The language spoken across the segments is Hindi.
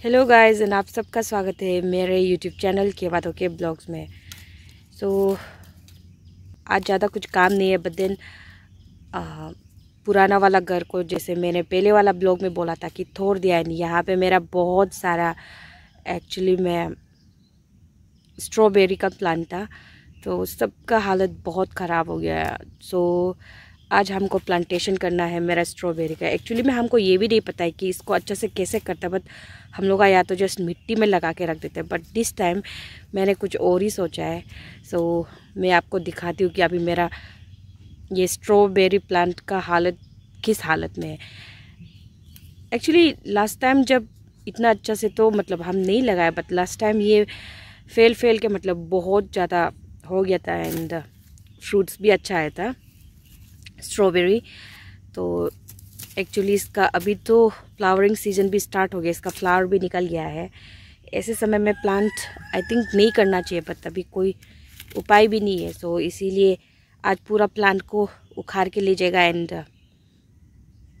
हेलो गाइस एंड आप सबका स्वागत है मेरे यूट्यूब चैनल के बातों के ब्लॉग्स में। सो so, आज ज़्यादा कुछ काम नहीं है बट देन पुराना वाला घर को जैसे मैंने पहले वाला ब्लॉग में बोला था कि थोड़ दिया नहीं यहाँ पे मेरा बहुत सारा एक्चुअली मैं स्ट्रॉबेरी का प्लांट था तो सबका हालत बहुत ख़राब हो गया है। सो so, आज हमको प्लांटेशन करना है मेरा स्ट्रॉबेरी का। एक्चुअली में हमको ये भी नहीं पता है कि इसको अच्छे से कैसे करता है बट हम लोग या तो जस्ट मिट्टी में लगा के रख देते हैं। बट दिस टाइम मैंने कुछ और ही सोचा है। सो so, मैं आपको दिखाती हूँ कि अभी मेरा ये स्ट्रॉबेरी प्लांट का हालत किस हालत में है। एक्चुअली लास्ट टाइम जब इतना अच्छा से तो मतलब हम नहीं लगाए बट लास्ट टाइम ये फेल फेल के मतलब बहुत ज़्यादा हो गया था एंड फ्रूट्स भी अच्छा आया था। स्ट्रॉबेरी तो एक्चुअली इसका अभी तो फ्लावरिंग सीज़न भी स्टार्ट हो गया, इसका फ्लावर भी निकल गया है। ऐसे समय में प्लांट आई थिंक नहीं करना चाहिए बट अभी कोई उपाय भी नहीं है। सो इसीलिए आज पूरा प्लांट को उखाड़ के ले जाएगा एंड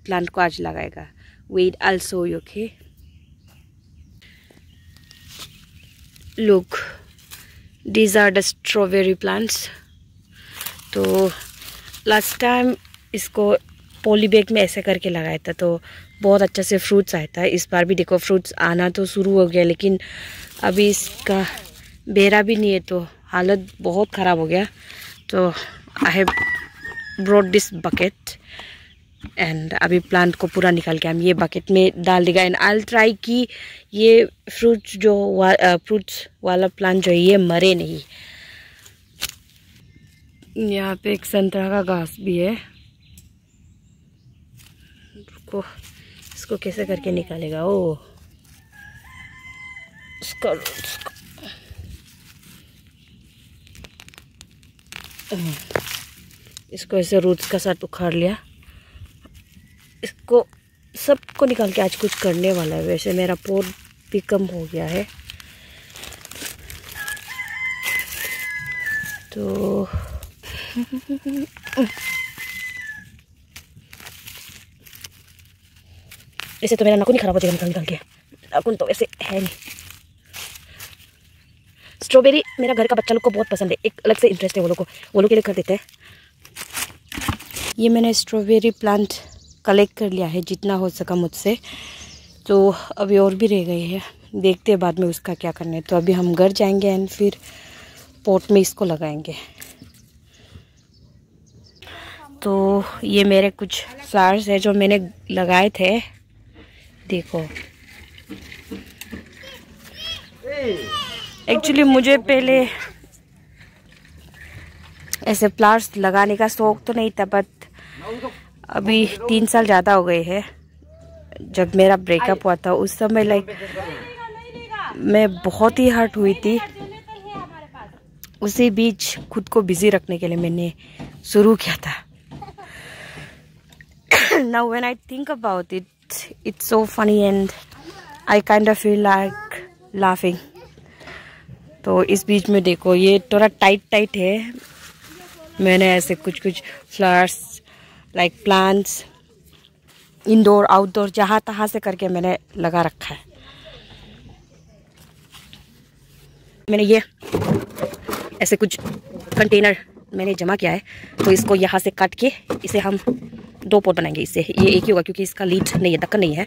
प्लांट को आज लगाएगा। Wait also okay look these are the strawberry plants तो लास्ट टाइम इसको पोली बैग में ऐसे करके लगाया था तो बहुत अच्छा से फ्रूट्स आया था। इस बार भी देखो फ्रूट्स आना तो शुरू हो गया लेकिन अभी इसका बेरा भी नहीं है तो हालत बहुत ख़राब हो गया। तो I have brought this bucket and अभी प्लांट को पूरा निकाल के हम ये बकेट में डाल देगा। एंड आई ट्राई कि ये फ्रूट्स जो वा, फ्रूट्स वाला प्लांट जो है ये मरे नहीं। यहाँ पे एक संतरा का घास भी है। इसको इसको कैसे करके निकालेगा? ओ, इसका इसको ऐसे रूट्स का साथ उखाड़ लिया। इसको, सबको निकाल के आज कुछ करने वाला है। वैसे मेरा पोर भी कम हो गया है। तो ऐसे तो मेरा नाखून ही खराब हो जाएगा, निकल निकल के। नाखून तो ऐसे है नहीं। स्ट्रॉबेरी मेरा घर का बच्चा लोग को बहुत पसंद है। एक अलग से इंटरेस्ट है वो लोग को। वो लोग के लिए कर देते हैं। ये मैंने स्ट्रॉबेरी प्लांट कलेक्ट कर लिया है, जितना हो सका मुझसे। तो अभी और भी रह गए हैं। देखते हैं बाद में उसका क्या करना है। तो अभी हम घर जाएँगे एंड फिर पोट में इसको लगाएँगे। तो ये मेरे कुछ फ्लावर्स है जो मैंने लगाए थे। देखो। एक्चुअली मुझे पहले ऐसे फ्लावर्स लगाने का शौक तो नहीं था बट अभी तीन साल ज़्यादा हो गए हैं। जब मेरा ब्रेकअप हुआ था, उस समय लाइक मैं बहुत ही हर्ट हुई थी। उसी बीच खुद को बिज़ी रखने के लिए मैंने शुरू किया था। Now when I think about it, it's so funny and I kind of feel like laughing. तो इस बीच में देखो ये थोड़ा टाइट टाइट है मैंने ऐसे कुछ कुछ flowers like plants indoor outdoor जहाँ तहाँ से करके मैंने लगा रखा है मैंने ये ऐसे कुछ कंटेनर मैंने जमा किया है तो इसको यहाँ से काट के इसे हम दो पॉट बनाएँगे इससे। ये एक ही होगा क्योंकि इसका लीड नहीं है दक्कन नहीं है।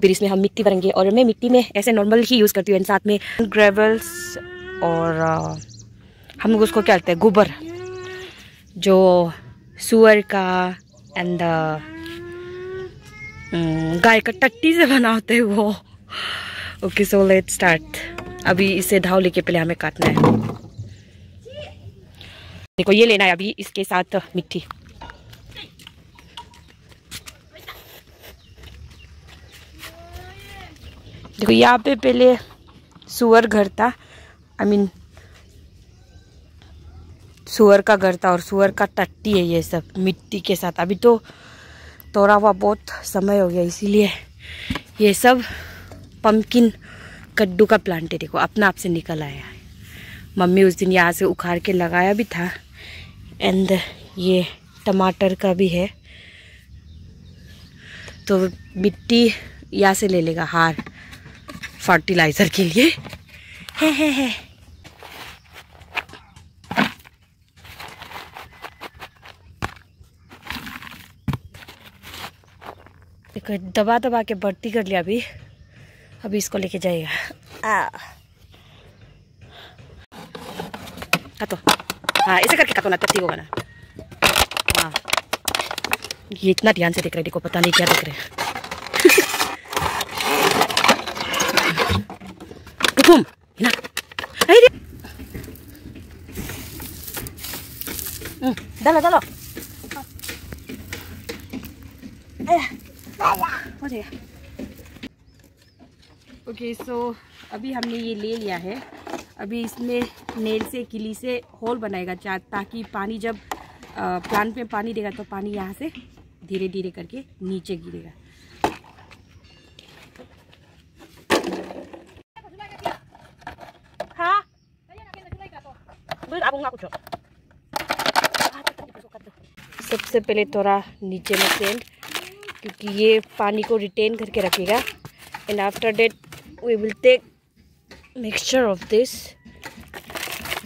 फिर इसमें हम मिट्टी भरेंगे और मैं मिट्टी में ऐसे नॉर्मल ही यूज़ करती हूँ। साथ में ग्रेवल्स और हम लोग उसको क्या कहते हैं? गोबर। जो सुअर का एंड गाय का टट्टी से बना होते हैं वो। ओके सो लेट स्टार्ट अभी इसे धाव लेके पहले हमें काटना है। देखो, ये लेना है अभी इसके साथ मिट्टी। देखो, यहाँ पे पहले सुअर घर था। आई मीन सुअर का घर था और सुअर का टट्टी है ये सब, मिट्टी के साथ। अभी तो तोड़ा हुआ बहुत समय हो गया, इसीलिए ये सब पम्पकिन कद्दू का प्लांट है। देखो, अपना आप से निकल आया है। मम्मी उस दिन यहाँ से उखाड़ के लगाया भी था। एंड ये टमाटर का भी है। तो मिट्टी यहाँ से ले लेगा, हार। फर्टिलाइज़र के लिए। है है है। देखो, दबा दबा के बढ़ती कर लिया अभी। अभी इसको लेके जाएगा आ। काटो। हाँ ऐसे करके काटो ना, तब ठीक होगा ना। हाँ। ये इतना ध्यान से देख रहे देखो, पता नहीं क्या देख रहे हुकुम ना। जाएगा ओके सो अभी हमने ये ले लिया है। अभी इसमें नेल से, किली से होल बनाएगा चार, ताकि पानी जब प्लांट में पानी देगा तो पानी यहाँ से धीरे धीरे करके नीचे गिरेगा हाँ सबसे पहले थोड़ा नीचे में सेंड क्योंकि ये पानी को रिटेन करके रखेगा। And after that we will take mixture of this,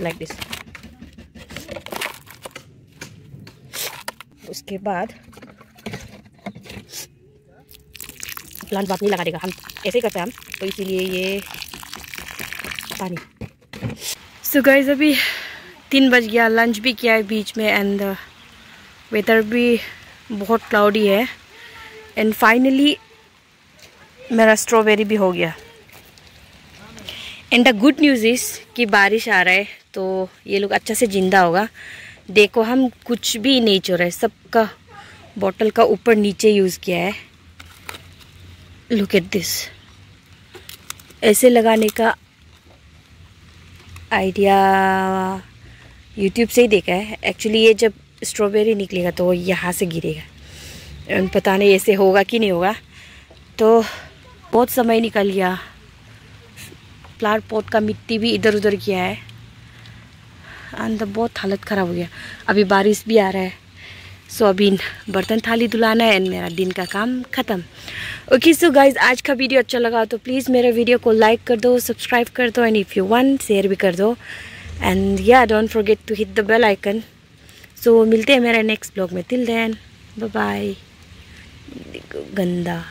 like this. उसके बाद प्लांट बात नहीं लगा देगा। हम ऐसे करते हैं हम तो इसीलिए ये पानी। सो so गाइस अभी तीन बज गया लंच भी किया है बीच में एंड वेदर भी बहुत क्लाउडी है। एंड फाइनली मेरा स्ट्रॉबेरी भी हो गया। And the good news is कि बारिश आ रहा है तो ये लोग अच्छा से ज़िंदा होगा। देखो, हम कुछ भी नहीं चो सब सबका बॉटल का ऊपर नीचे यूज़ किया है। लुक एट दिस ऐसे लगाने का आइडिया यूट्यूब से ही देखा है। एक्चुअली ये जब स्ट्रॉबेरी निकलेगा तो यहाँ से गिरेगा। पता नहीं ऐसे होगा कि नहीं होगा। तो बहुत समय निकल गया। फ्लावर पॉट का मिट्टी भी इधर उधर किया है। अंदर बहुत हालत ख़राब हो गया। अभी बारिश भी आ रहा है। सो अभी बर्तन थाली धुलाना है। एंड मेरा दिन का काम ख़त्म। ओके सो गाइज़ आज का वीडियो अच्छा लगा तो प्लीज़ मेरे वीडियो को लाइक कर दो सब्सक्राइब कर दो। And if you want share भी कर दो। एंड या don't forget to hit the bell icon so मिलते हैं मेरे नेक्स्ट ब्लॉग में. टिल देन बाय गंदा